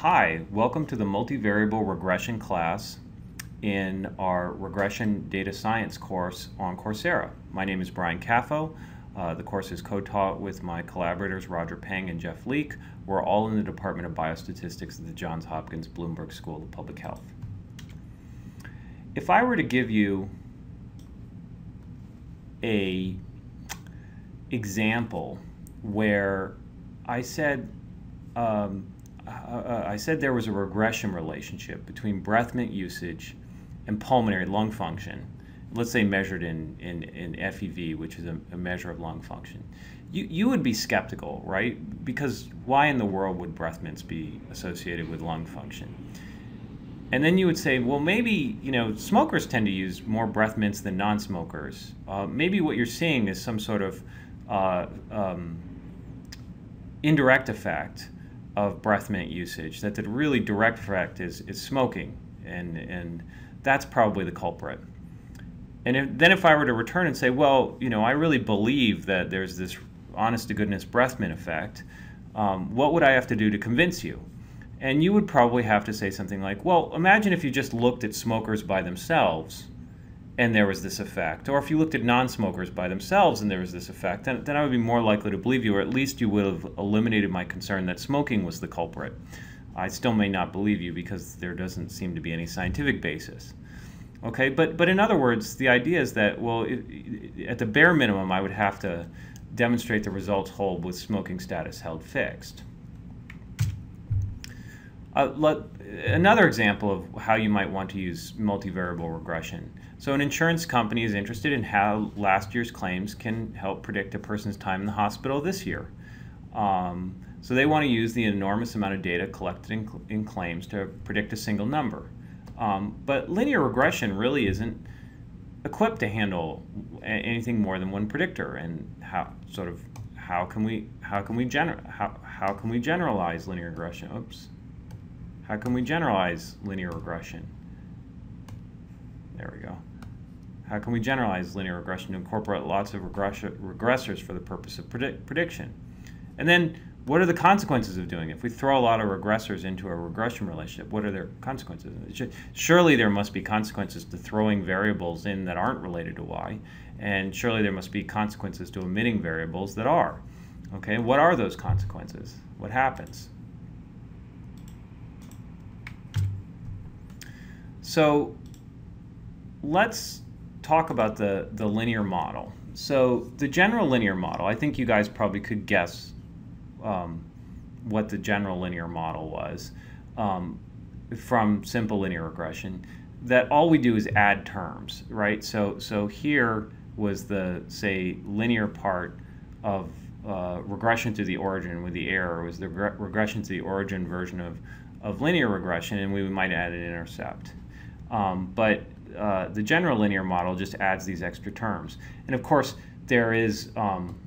Hi, welcome to the multivariable regression class in our regression data science course on Coursera. My name is Brian Caffo. Uh, the course is co-taught with my collaborators Roger Peng and Jeff Leek. We're all in the Department of Biostatistics at the Johns Hopkins Bloomberg School of Public Health. If I were to give you a example where I said um, uh, I said there was a regression relationship between breath mint usage and pulmonary lung function, let's say measured in, in, in FEV, which is a, a, measure of lung function. You, you would be skeptical, right? Because why in the world would breath mints be associated with lung function? And then you would say, well, maybe, you know, smokers tend to use more breath mints than non-smokers. Uh, maybe what you're seeing is some sort of uh, um, indirect effect of breath mint usage, that the really direct effect is, is smoking, and, and that's probably the culprit. And if, then if I were to return and say, well, you know, I really believe that there's this honest to goodness breath mint effect, um, what would I have to do to convince you? And you would probably have to say something like, well, imagine if you just looked at smokers by themselves and there was this effect. Or if you looked at non-smokers by themselves and there was this effect, then, then I would be more likely to believe you, or at least you would have eliminated my concern that smoking was the culprit. I still may not believe you because there doesn't seem to be any scientific basis. Okay, but, but in other words, the idea is that, well, it, it, at the bare minimum, I would have to demonstrate the results hold with smoking status held fixed. Uh, let, another example of how you might want to use multivariable regression. So an insurance company is interested in how last year's claims can help predict a person's time in the hospital this year. Um, so they want to use the enormous amount of data collected in, in claims to predict a single number. Um, but linear regression really isn't equipped to handle anything more than one predictor and how sort of how can we how can we gener how, how can we generalize linear regression oops how can we generalize linear regression there we go how can we generalize linear regression to incorporate lots of regressors for the purpose of predict prediction and then what are the consequences of doing it? If we throw a lot of regressors into a regression relationship, what are their consequences? Surely there must be consequences to throwing variables in that aren't related to y, and surely there must be consequences to omitting variables that are. Okay, what are those consequences? What happens? So let's talk about the, the linear model. So the general linear model, I think you guys probably could guess um, what the general linear model was um, from simple linear regression, that all we do is add terms, right? So, so here was the, say, linear part of uh, regression to the origin with the error was the regression to the origin version of, of linear regression, and we might add an intercept. Um, but uh, the general linear model just adds these extra terms. And of course, there is um,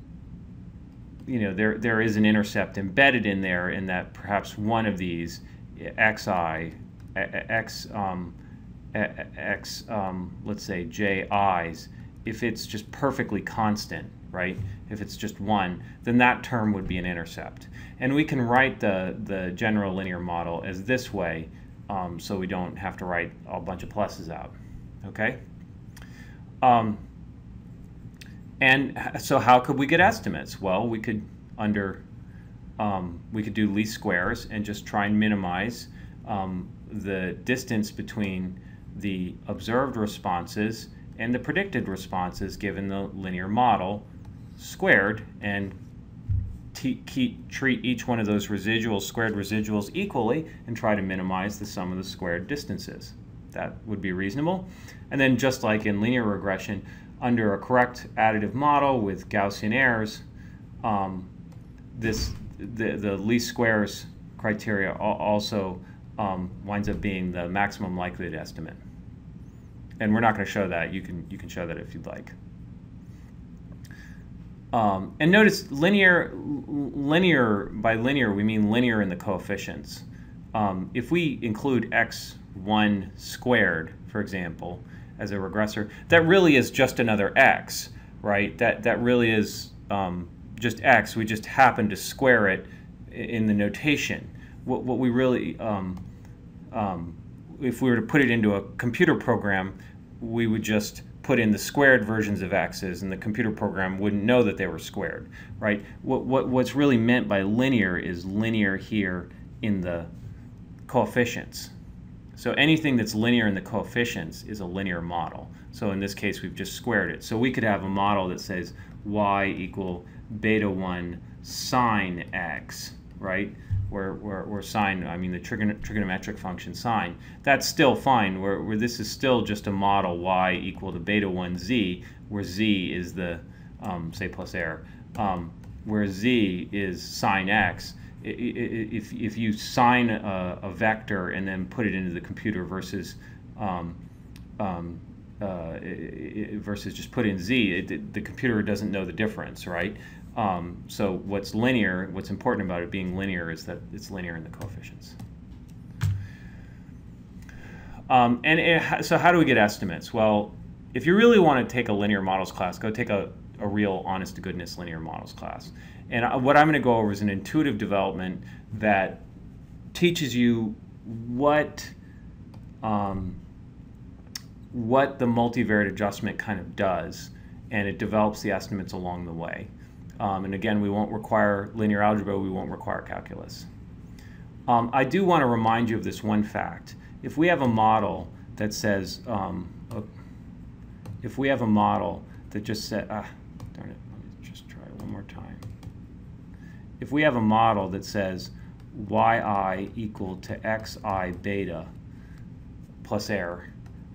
you know, there, there is an intercept embedded in there in that perhaps one of these xi, x, um, x um, let's say ji's, if it's just perfectly constant, right? If it's just one, then that term would be an intercept. And we can write the, the general linear model as this way um, so we don't have to write a bunch of pluses out, okay? Um, and so how could we get estimates? Well, we could under um, we could do least squares and just try and minimize um, the distance between the observed responses and the predicted responses given the linear model squared and treat each one of those residuals, squared residuals equally and try to minimize the sum of the squared distances. That would be reasonable. And then just like in linear regression, under a correct additive model with Gaussian errors, um, this the, the least squares criteria also um, winds up being the maximum likelihood estimate. And we're not going to show that. You can you can show that if you'd like. Um, and notice linear linear by linear we mean linear in the coefficients. Um, if we include x1 squared, for example, as a regressor, that really is just another x, right? That, that really is um, just x. We just happen to square it in the notation. what, what we really, um, um, if we were to put it into a computer program, we would just put in the squared versions of x's and the computer program wouldn't know that they were squared, right? What, what, what's really meant by linear is linear here in the coefficients. So anything that's linear in the coefficients is a linear model. So in this case, we've just squared it. So we could have a model that says y equal beta 1 sine x, right? Where, where, where sine, I mean the trigon trigonometric function sine. That's still fine, where, where this is still just a model y equal to beta 1 z, where z is the, um, say, plus error, um, where z is sine x. If, if you sine a, a, vector and then put it into the computer versus um, um, uh, versus just put in z, it, the computer doesn't know the difference, right? Um, so what's linear, what's important about it being linear is that it's linear in the coefficients. Um, and it, so how do we get estimates? Well, if you really want to take a linear models class, go take a, a real honest to goodness linear models class. And uh, what I'm going to go over is an intuitive development that teaches you what um, what the multivariate adjustment kind of does, and it develops the estimates along the way. Um, and again, we won't require linear algebra, we won't require calculus. Um, I do want to remind you of this one fact. If we have a model that says, um, uh, if we have a model that just said, ah, darn it, let me just try one more time. If we have a model that says yi equal to xi beta plus error,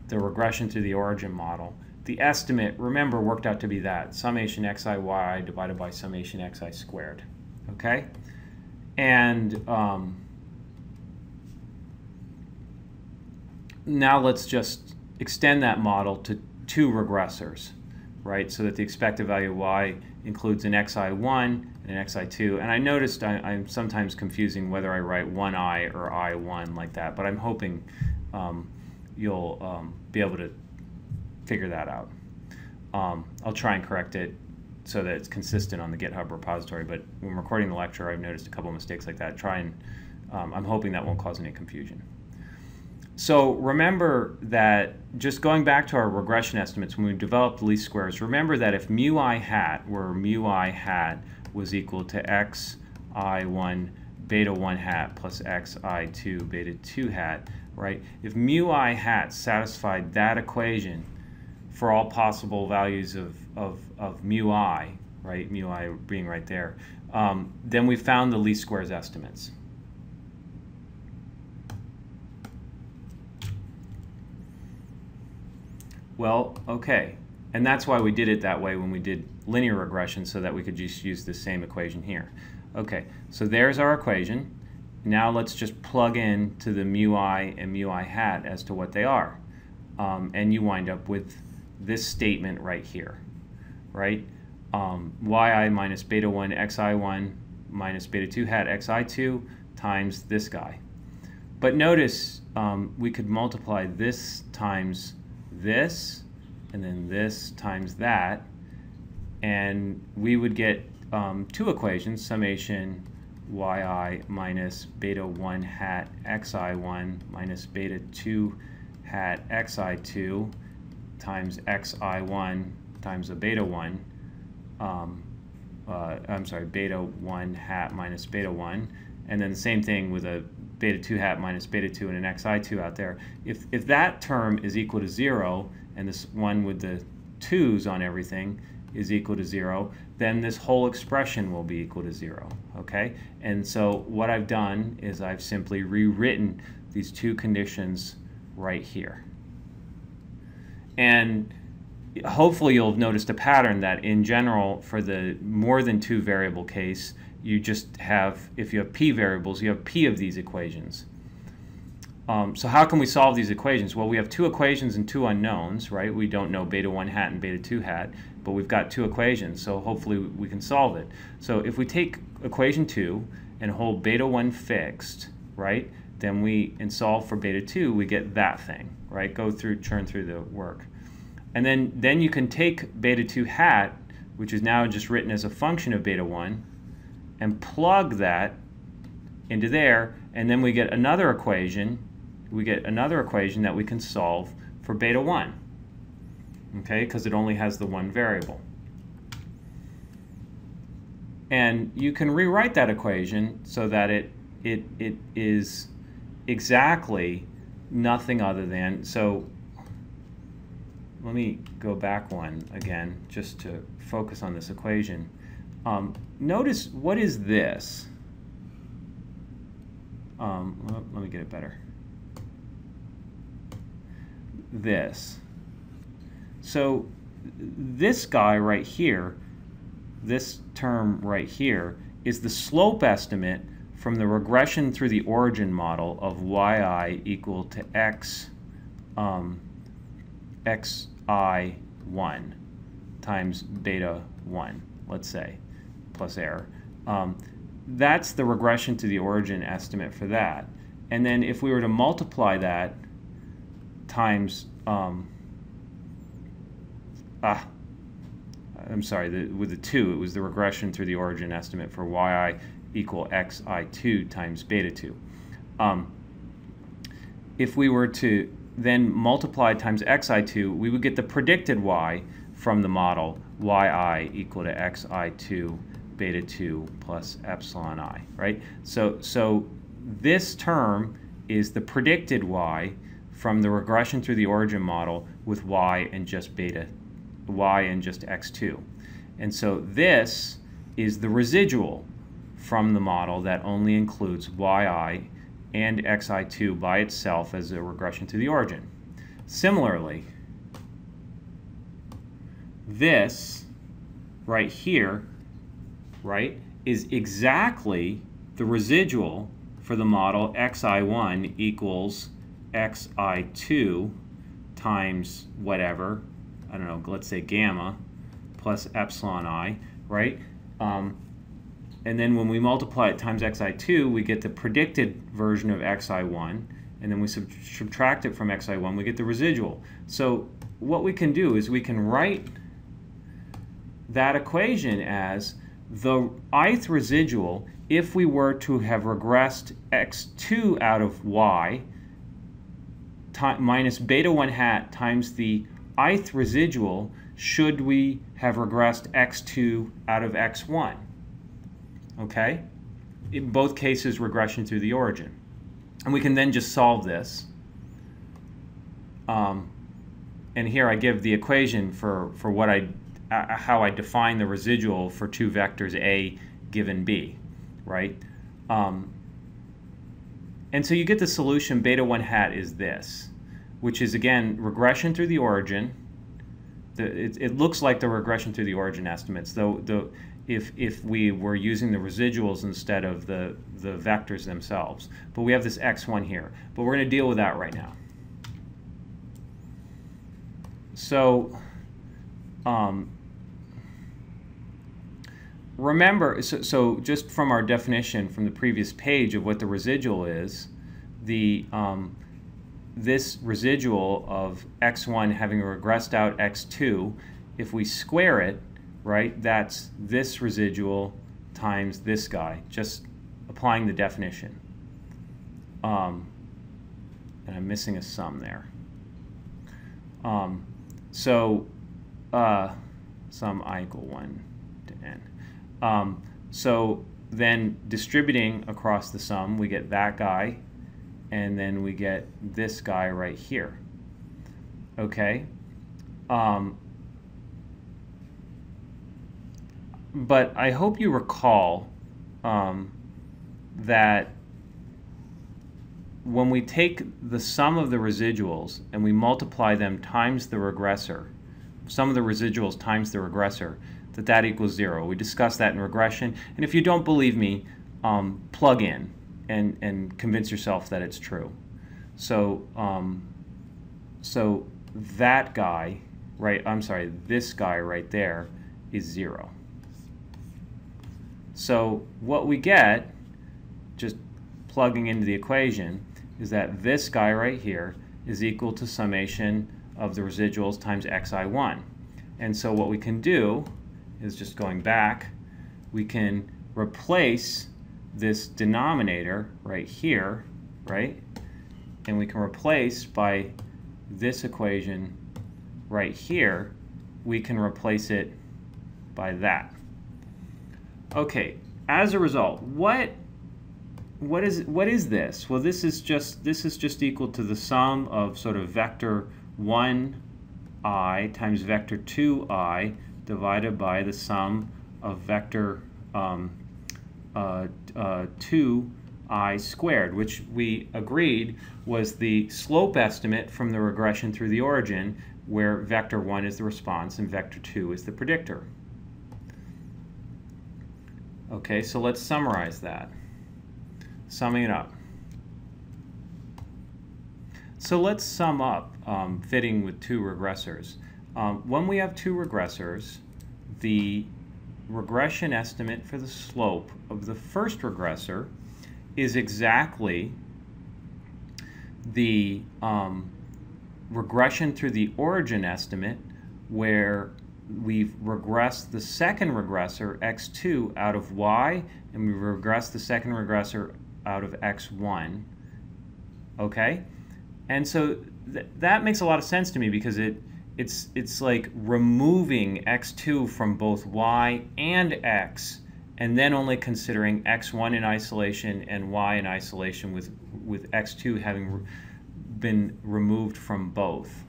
the regression to the origin model, the estimate, remember, worked out to be that, summation xiy divided by summation xi squared, okay? And um, now let's just extend that model to two regressors, right? So that the expected value of y includes an xi1 and an xi2. And I noticed I, am sometimes confusing whether I write 1i or i1 like that, but I'm hoping um, you'll um, be able to figure that out. Um, I'll try and correct it so that it's consistent on the GitHub repository. But when recording the lecture, I've noticed a couple mistakes like that. Try and um, I'm hoping that won't cause any confusion. So remember that just going back to our regression estimates when we developed least squares, remember that if mu i hat, where mu i hat was equal to x i1 beta 1 hat plus x i2 beta 2 hat, right? If mu i hat satisfied that equation, for all possible values of, of, of mu i, right, mu i being right there, um, then we found the least squares estimates. Well, okay. And that's why we did it that way when we did linear regression so that we could just use the same equation here. Okay, so there's our equation. Now let's just plug in to the mu i and mu i hat as to what they are. Um, and you wind up with this statement right here, right? Um, yi minus beta 1 xi1 minus beta 2 hat xi2 times this guy. But notice um, we could multiply this times this and then this times that and we would get um, two equations, summation yi minus beta 1 hat xi1 minus beta 2 hat xi2 times xi1 times a beta 1, um, uh, I'm sorry, beta 1 hat minus beta 1, and then the same thing with a beta 2 hat minus beta 2 and an xi2 out there. If, if that term is equal to 0, and this one with the 2's on everything is equal to 0, then this whole expression will be equal to 0, okay? And so what I've done is I've simply rewritten these two conditions right here. And hopefully you'll have noticed a pattern that in general for the more than two variable case, you just have, if you have p variables, you have p of these equations. Um, so how can we solve these equations? Well, we have two equations and two unknowns, right? We don't know beta 1 hat and beta 2 hat, but we've got two equations, so hopefully we can solve it. So if we take equation 2 and hold beta 1 fixed, right, then we, and solve for beta 2, we get that thing right? Go through, churn through the work. And then, then you can take beta 2 hat, which is now just written as a function of beta 1, and plug that into there, and then we get another equation, we get another equation that we can solve for beta 1, okay, because it only has the one variable. And you can rewrite that equation so that it, it, it is exactly nothing other than, so let me go back one again just to focus on this equation. Um, notice what is this? Um, let me get it better. This. So this guy right here, this term right here, is the slope estimate from the regression through the origin model of yi equal to x um, xi1 times beta 1, let's say, plus error. Um, that's the regression to the origin estimate for that. And then if we were to multiply that times, um, ah, I'm sorry, the, with the 2, it was the regression through the origin estimate for yi equal xi2 times beta 2. Um, if we were to then multiply times xi2, we would get the predicted y from the model yi equal to xi2 beta 2 plus epsilon i, right? So, so this term is the predicted y from the regression through the origin model with y and just beta, y and just x2. And so this is the residual from the model that only includes yi and xi2 by itself as a regression to the origin. Similarly, this right here, right, is exactly the residual for the model xi1 equals xi2 times whatever, I don't know, let's say gamma plus epsilon i, right? Um, and then when we multiply it times xi2, we get the predicted version of xi1. And then we sub subtract it from xi1, we get the residual. So what we can do is we can write that equation as the ith residual if we were to have regressed x2 out of y minus beta 1 hat times the ith residual should we have regressed x2 out of x1 okay? In both cases, regression through the origin. And we can then just solve this. Um, and here I give the equation for, for what I, uh, how I define the residual for two vectors A given B, right? Um, and so you get the solution beta 1 hat is this, which is again regression through the origin. The, it, it looks like the regression through the origin estimates, though the if, if we were using the residuals instead of the, the vectors themselves. But we have this x1 here. But we're going to deal with that right now. So um, remember, so, so, just from our definition from the previous page of what the residual is, the um, this residual of x1 having regressed out x2, if we square it, right? That's this residual times this guy, just applying the definition. Um, and I'm missing a sum there. Um, so uh, sum i equal 1 to n. Um, so then distributing across the sum, we get that guy, and then we get this guy right here. Okay? Um, but I hope you recall um, that when we take the sum of the residuals and we multiply them times the regressor, sum of the residuals times the regressor, that that equals zero. We discussed that in regression. And if you don't believe me, um, plug in and, and convince yourself that it's true. So, um, so that guy, right, I'm sorry, this guy right there is zero. So what we get, just plugging into the equation, is that this guy right here is equal to summation of the residuals times xi1. And so what we can do is just going back, we can replace this denominator right here, right? And we can replace by this equation right here, we can replace it by that. Okay, as a result, what what is what is this? Well, this is just this is just equal to the sum of sort of vector 1i times vector 2i divided by the sum of vector um, uh, uh, 2i squared, which we agreed was the slope estimate from the regression through the origin, where vector 1 is the response and vector 2 is the predictor. Okay, so let's summarize that. Summing it up. So let's sum up um, fitting with two regressors. Um, when we have two regressors, the regression estimate for the slope of the first regressor is exactly the um, regression through the origin estimate where we've regressed the second regressor x2 out of y and we've regressed the second regressor out of x1 okay and so th that makes a lot of sense to me because it it's it's like removing x2 from both y and x and then only considering x1 in isolation and y in isolation with with x2 having re been removed from both.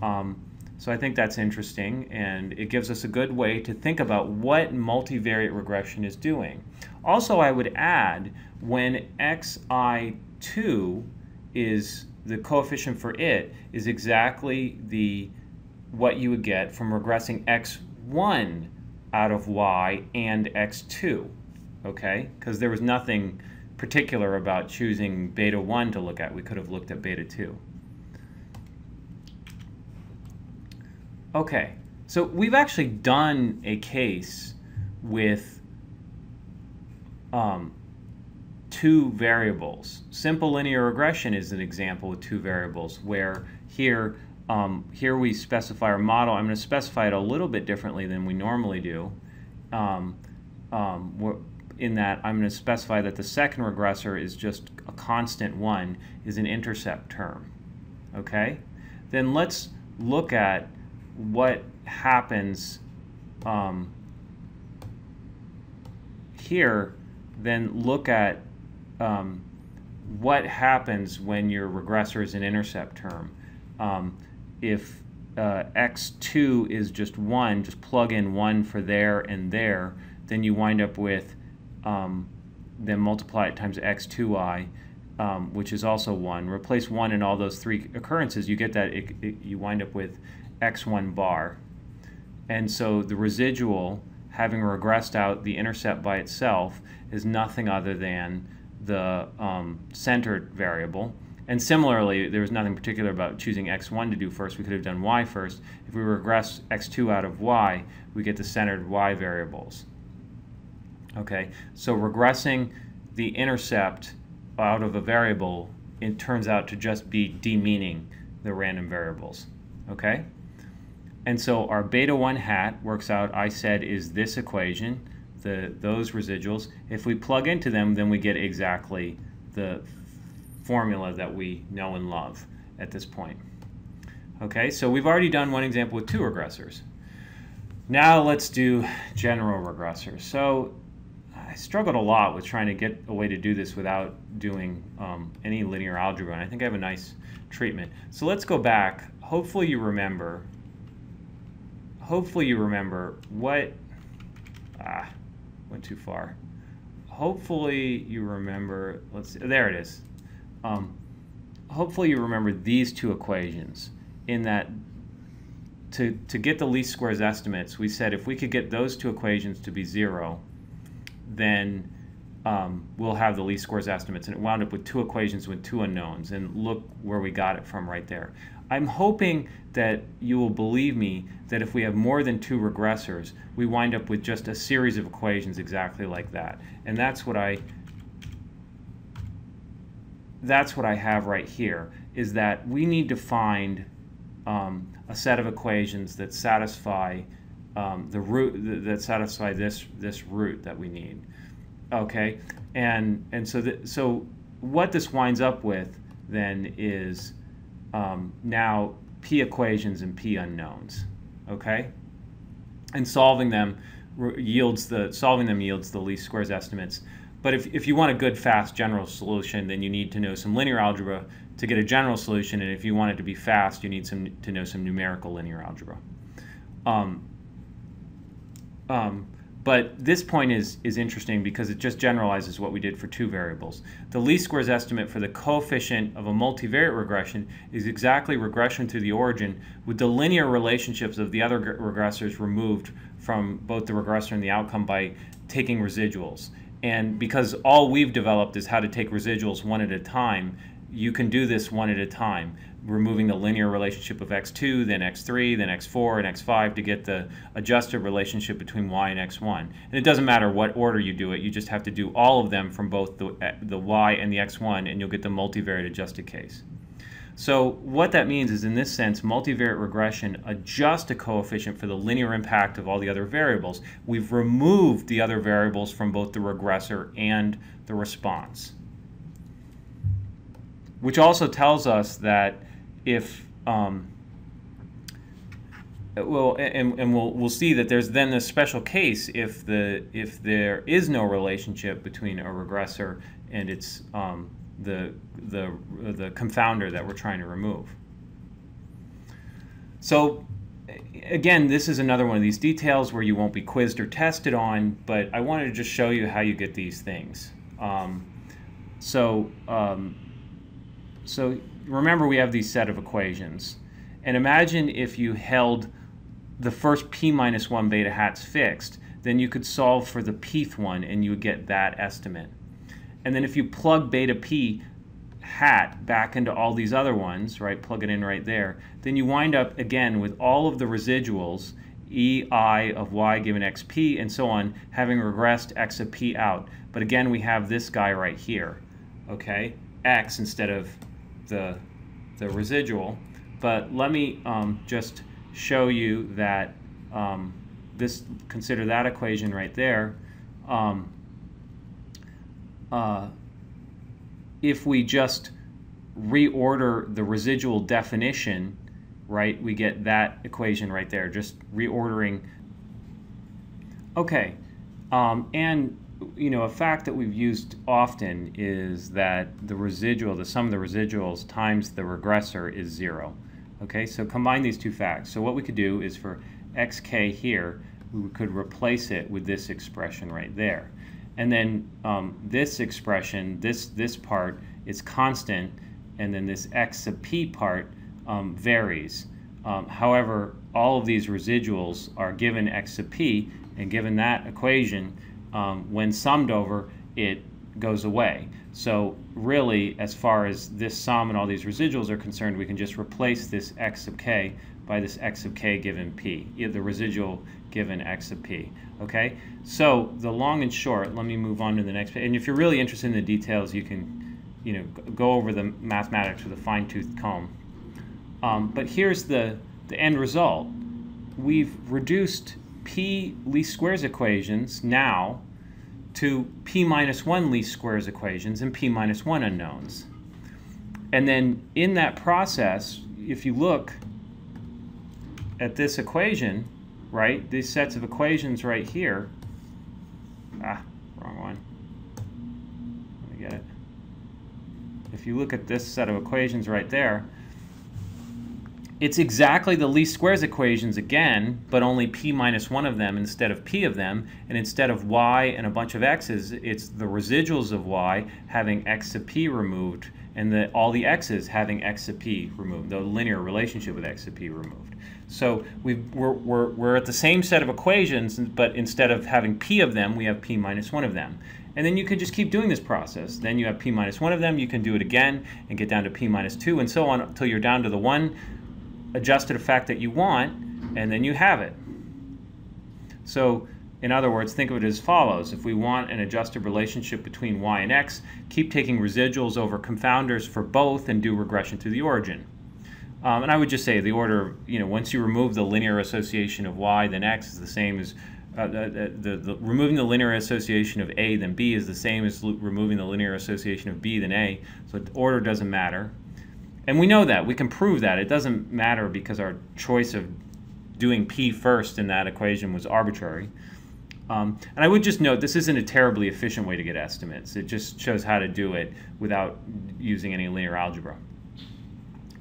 Um, so I think that's interesting and it gives us a good way to think about what multivariate regression is doing. Also I would add when xi2 is the coefficient for it is exactly the what you would get from regressing x1 out of y and x2, okay? Because there was nothing particular about choosing beta 1 to look at. We could have looked at beta 2. Okay, so we've actually done a case with um, two variables. Simple linear regression is an example with two variables where here um, here we specify our model. I'm going to specify it a little bit differently than we normally do. Um, um, in that I'm going to specify that the second regressor is just a constant one, is an intercept term. Okay? Then let's look at what happens um, here, then look at um, what happens when your regressor is an intercept term. Um, if uh, x2 is just 1, just plug in 1 for there and there, then you wind up with, um, then multiply it times x2i, um, which is also 1. Replace 1 in all those three occurrences, you get that, it, it, you wind up with x1 bar. And so the residual, having regressed out the intercept by itself, is nothing other than the um, centered variable. And similarly, there was nothing particular about choosing x1 to do first. We could have done y first. If we regress x2 out of y, we get the centered y variables. Okay, so regressing the intercept out of a variable, it turns out to just be demeaning the random variables. Okay? And so our beta 1 hat works out, I said, is this equation, the those residuals. If we plug into them, then we get exactly the formula that we know and love at this point. Okay, so we've already done one example with two regressors. Now let's do general regressors. So I struggled a lot with trying to get a way to do this without doing um, any linear algebra, and I think I have a nice treatment. So let's go back. Hopefully you remember, hopefully you remember what, ah, went too far. Hopefully you remember, let's see, there it is. Um, hopefully you remember these two equations in that to, to get the least squares estimates, we said if we could get those two equations to be zero, then um, we'll have the least squares estimates. And it wound up with two equations with two unknowns. And look where we got it from right there. I'm hoping that you will believe me that if we have more than two regressors, we wind up with just a series of equations exactly like that. And that's what I that's what I have right here, is that we need to find um, a set of equations that satisfy um, the root that satisfy this this root that we need. Okay, and and so so what this winds up with then is um, now p equations and p unknowns. Okay, and solving them yields the solving them yields the least squares estimates. But if, if you want a good, fast general solution, then you need to know some linear algebra to get a general solution. And if you want it to be fast, you need some to know some numerical linear algebra. Um, um, but this point is, is interesting because it just generalizes what we did for two variables. The least squares estimate for the coefficient of a multivariate regression is exactly regression through the origin with the linear relationships of the other regressors removed from both the regressor and the outcome by taking residuals. And because all we've developed is how to take residuals one at a time, you can do this one at a time, removing the linear relationship of x2, then x3, then x4, and x5 to get the adjusted relationship between y and x1. And it doesn't matter what order you do it, you just have to do all of them from both the, eh, the y and the x1, and you'll get the multivariate adjusted case. So what that means is in this sense, multivariate regression adjusts a coefficient for the linear impact of all the other variables. We've removed the other variables from both the regressor and the response. Which also tells us that if, um, well, and, and we'll, we'll see that there's then a special case if, the, if there is no relationship between a regressor and its um, the, the, the confounder that we're trying to remove. So again, this is another one of these details where you won't be quizzed or tested on, but I wanted to just show you how you get these things. Um, so, um, so remember we have these set of equations. And imagine if you held the first p minus 1 beta hats fixed, then you could solve for the pth one and you would get that estimate. And then if you plug beta p hat back into all these other ones, right, plug it in right there, then you wind up again with all of the residuals, ei of y given xp and so on, having regressed x of p out. But again, we have this guy right here, okay, x instead of the, the residual. But let me um, just show you that um, this, consider that equation right there. Um, uh, if we just reorder the residual definition, right, we get that equation right there, just reordering. Okay, um, and you know, a fact that we've used often is that the residual, the sum of the residuals times the regressor is zero. Okay, so combine these two facts. So what we could do is for xk here, we could replace it with this expression right there. And then um, this expression, this, this part is constant, and then this x sub p part um, varies. Um, however, all of these residuals are given x sub p, and given that equation, um, when summed over, it goes away. So really, as far as this sum and all these residuals are concerned, we can just replace this x sub k by this x sub k given p, the residual given x sub p. Okay, so the long and short, let me move on to the next page. And if you're really interested in the details, you can, you know, go over the mathematics with a fine-tooth comb. Um, but here's the, the end result. We've reduced p least squares equations now to p minus 1 least squares equations and p minus 1 unknowns. And then in that process, if you look at this equation, right? These sets of equations right here. Ah, wrong one. Let me get it. If you look at this set of equations right there, it's exactly the least squares equations again, but only p minus one of them instead of p of them. And instead of y and a bunch of x's, it's the residuals of y having x sub p removed and the, all the x's having x sub p removed, the linear relationship with x sub p removed. So we we're, we're, we're at the same set of equations, but instead of having p of them, we have p minus 1 of them. And then you could just keep doing this process. Then you have p minus 1 of them. You can do it again and get down to p minus 2 and so on until you're down to the one adjusted effect that you want, and then you have it. So in other words, think of it as follows. If we want an adjusted relationship between y and x, keep taking residuals over confounders for both and do regression through the origin. Um, and I would just say the order, you know, once you remove the linear association of y, then x is the same as uh, the, the, the, removing the linear association of A then B is the same as removing the linear association of B then A. So the order doesn't matter. And we know that. We can prove that. It doesn't matter because our choice of doing P first in that equation was arbitrary. Um, and I would just note this isn't a terribly efficient way to get estimates. It just shows how to do it without using any linear algebra.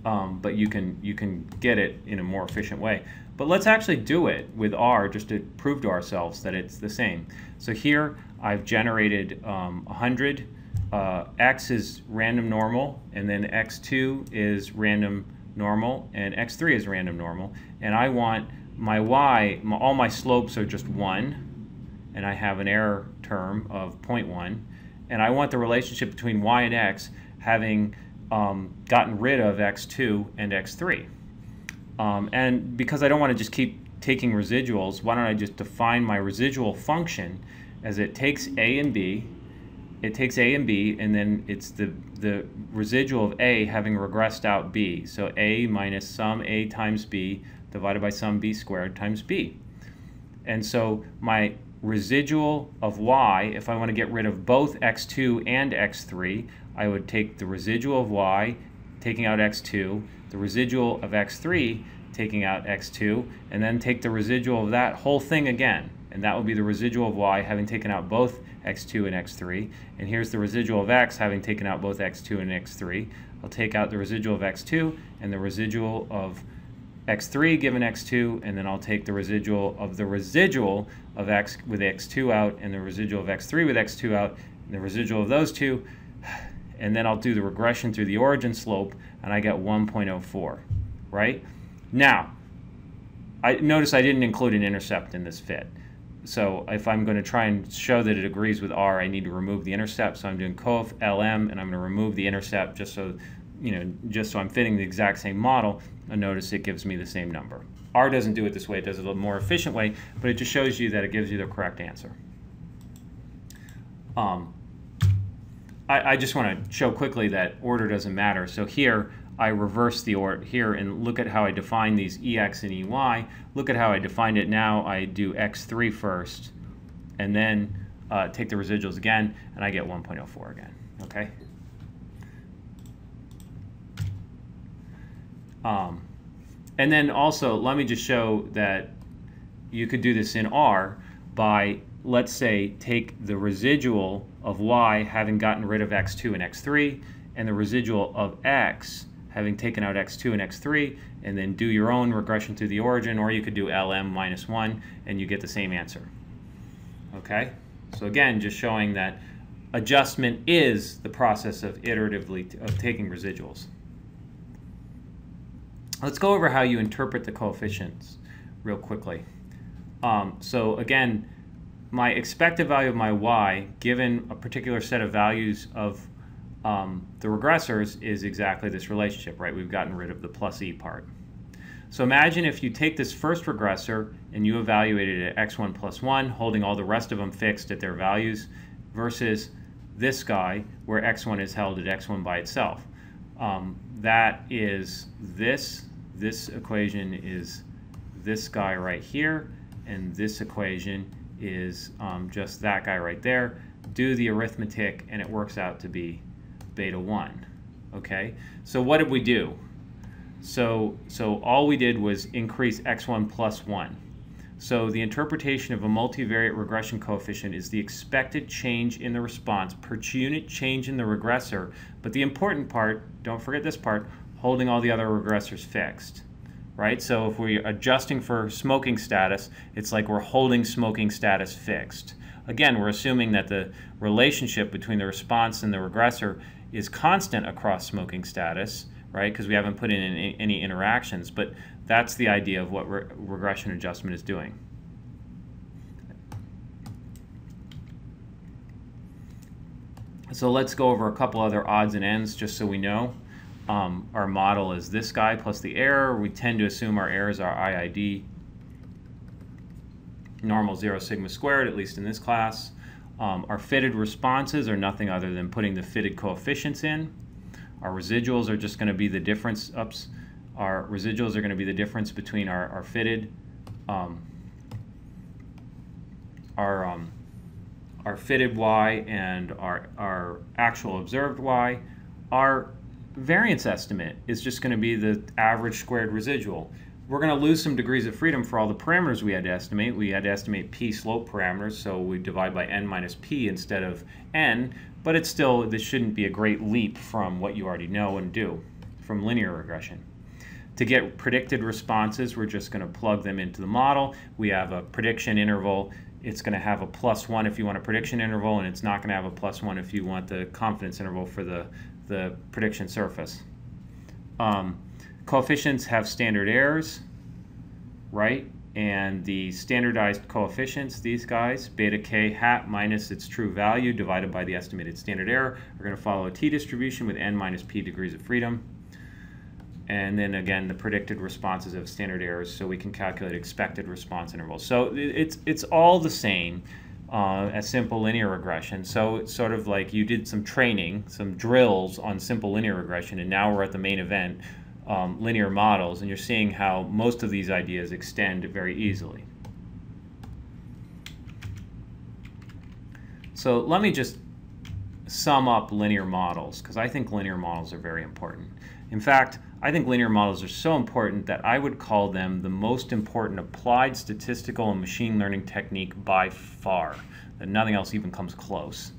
Um, but you can you can get it in a more efficient way. But let's actually do it with R just to prove to ourselves that it's the same. So here I've generated um, 100 uh, x is random normal, and then x2 is random normal, and x3 is random normal. And I want my y, my, all my slopes are just 1, and I have an error term of 0.1. And I want the relationship between y and x having um, gotten rid of x2 and x3. Um, and because I don't want to just keep taking residuals, why don't I just define my residual function as it takes a and b it takes A and B, and then it's the, the residual of A having regressed out B. So A minus sum A times B divided by sum B squared times B. And so my residual of Y, if I want to get rid of both x2 and x3, I would take the residual of Y, taking out x2, the residual of x3, taking out x2, and then take the residual of that whole thing again. And that would be the residual of y having taken out both x2 and x3. And here's the residual of x having taken out both x2 and x3. I'll take out the residual of x2 and the residual of x3 given x2, and then I'll take the residual of the residual of x with x2 out and the residual of x3 with x2 out, and the residual of those two, and then I'll do the regression through the origin slope, and I get 1.04, right? Now, I notice I didn't include an intercept in this fit. So if I'm going to try and show that it agrees with R, I need to remove the intercept. So I'm doing coef LM, and I'm going to remove the intercept just so, you know, just so I'm fitting the exact same model. And notice it gives me the same number. R doesn't do it this way. It does it a little more efficient way, but it just shows you that it gives you the correct answer. Um, I, I just want to show quickly that order doesn't matter. So here, I reverse the order here and look at how I define these EX and EY. Look at how I defined it now. I do X3 first and then uh, take the residuals again and I get 1.04 again, okay? Um, and then also, let me just show that you could do this in R by, let's say, take the residual of y having gotten rid of x2 and x3, and the residual of x having taken out x2 and x3, and then do your own regression through the origin, or you could do lm minus 1, and you get the same answer. Okay? So again, just showing that adjustment is the process of iteratively of taking residuals. Let's go over how you interpret the coefficients real quickly. Um, so again, my expected value of my y, given a particular set of values of um, the regressors is exactly this relationship, right? We've gotten rid of the plus e part. So imagine if you take this first regressor and you evaluate it at x1 plus 1, holding all the rest of them fixed at their values, versus this guy where x1 is held at x1 by itself. Um, that is this. This equation is this guy right here, and this equation is um, just that guy right there. Do the arithmetic, and it works out to be beta 1. Okay, so what did we do? So, so all we did was increase x1 plus 1. So the interpretation of a multivariate regression coefficient is the expected change in the response per unit change in the regressor. But the important part, don't forget this part, holding all the other regressors fixed. Right? So if we're adjusting for smoking status, it's like we're holding smoking status fixed. Again, we're assuming that the relationship between the response and the regressor is constant across smoking status, right? Because we haven't put in any, any, interactions, but that's the idea of what re regression adjustment is doing. So let's go over a couple other odds and ends just so we know. Um, our model is this guy plus the error. We tend to assume our errors are IID normal 0 sigma squared, at least in this class. Um, our fitted responses are nothing other than putting the fitted coefficients in. Our residuals are just going to be the difference, ups, our residuals are going to be the difference between our, our fitted um, our um, our fitted y and our, our actual observed y, our variance estimate is just going to be the average squared residual. We're going to lose some degrees of freedom for all the parameters we had to estimate. We had to estimate p slope parameters, so we divide by n minus p instead of n, but it's still, this shouldn't be a great leap from what you already know and do from linear regression. To get predicted responses, we're just going to plug them into the model. We have a prediction interval. It's going to have a plus one if you want a prediction interval, and it's not going to have a plus one if you want the confidence interval for the, the prediction surface. Um, coefficients have standard errors, right? And the standardized coefficients, these guys, beta k hat minus its true value divided by the estimated standard error, are going to follow a t-distribution with n minus p degrees of freedom and then again the predicted responses of standard errors so we can calculate expected response intervals. So it's, it's all the same uh, as simple linear regression. So it's sort of like you did some training, some drills on simple linear regression, and now we're at the main event, um, linear models, and you're seeing how most of these ideas extend very easily. So let me just sum up linear models, because I think linear models are very important. In fact, I think linear models are so important that I would call them the most important applied statistical and machine learning technique by far, that nothing else even comes close.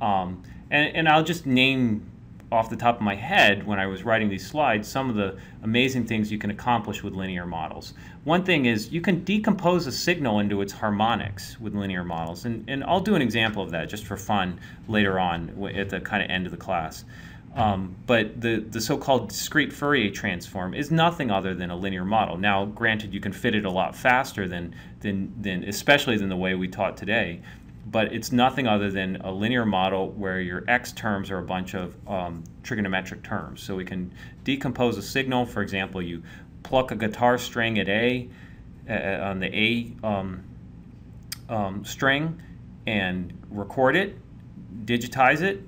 Um, and, and I'll just name off the top of my head when I was writing these slides some of the amazing things you can accomplish with linear models. One thing is you can decompose a signal into its harmonics with linear models. And, and I'll do an example of that just for fun later on at the kind of end of the class. Um, but the, the so-called discrete Fourier transform is nothing other than a linear model. Now, granted, you can fit it a lot faster than, than, than especially than the way we taught today, but it's nothing other than a linear model where your x terms are a bunch of um, trigonometric terms. So we can decompose a signal. For example, you pluck a guitar string at A, uh, on the A um, um, string, and record it, digitize it,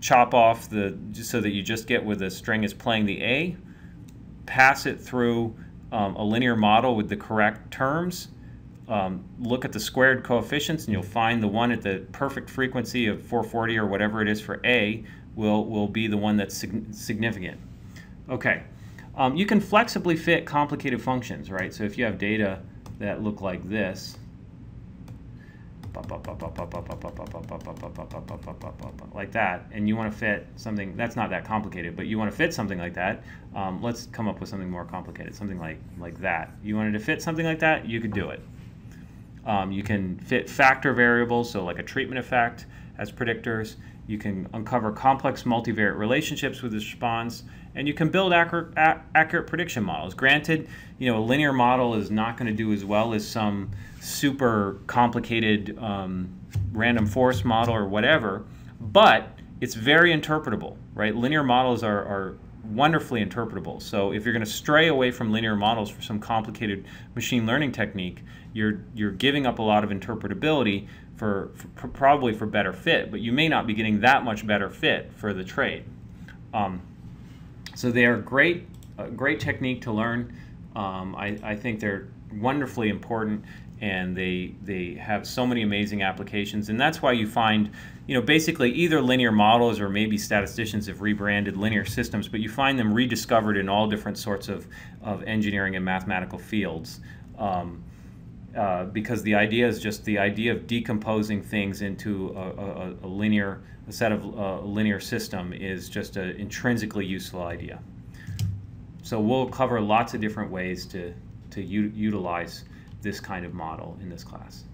chop off the so that you just get where the string is playing the A, pass it through um, a linear model with the correct terms, um, look at the squared coefficients, and you'll find the one at the perfect frequency of 440 or whatever it is for A will, will be the one that's sig significant. Okay, um, you can flexibly fit complicated functions, right? So if you have data that look like this, like that, and you want to fit something that's not that complicated, but you want to fit something like that. Um, let's come up with something more complicated, something like like that. You wanted to fit something like that, you could do it. Um, you can fit factor variables, so like a treatment effect as predictors. You can uncover complex multivariate relationships with the response, and you can build accurate, accurate prediction models. Granted, you know a linear model is not going to do as well as some super complicated um, random forest model or whatever, but it's very interpretable, right? Linear models are, are wonderfully interpretable. So if you're going to stray away from linear models for some complicated machine learning technique, you're you're giving up a lot of interpretability for, for probably for better fit, but you may not be getting that much better fit for the trade. Um, so they are great, a great technique to learn. Um, I, I think they're wonderfully important and they they have so many amazing applications and that's why you find you know basically either linear models or maybe statisticians have rebranded linear systems but you find them rediscovered in all different sorts of, of engineering and mathematical fields um, uh, because the idea is just the idea of decomposing things into a, a, a linear a set of uh, linear system is just an intrinsically useful idea so we'll cover lots of different ways to to utilize this kind of model in this class.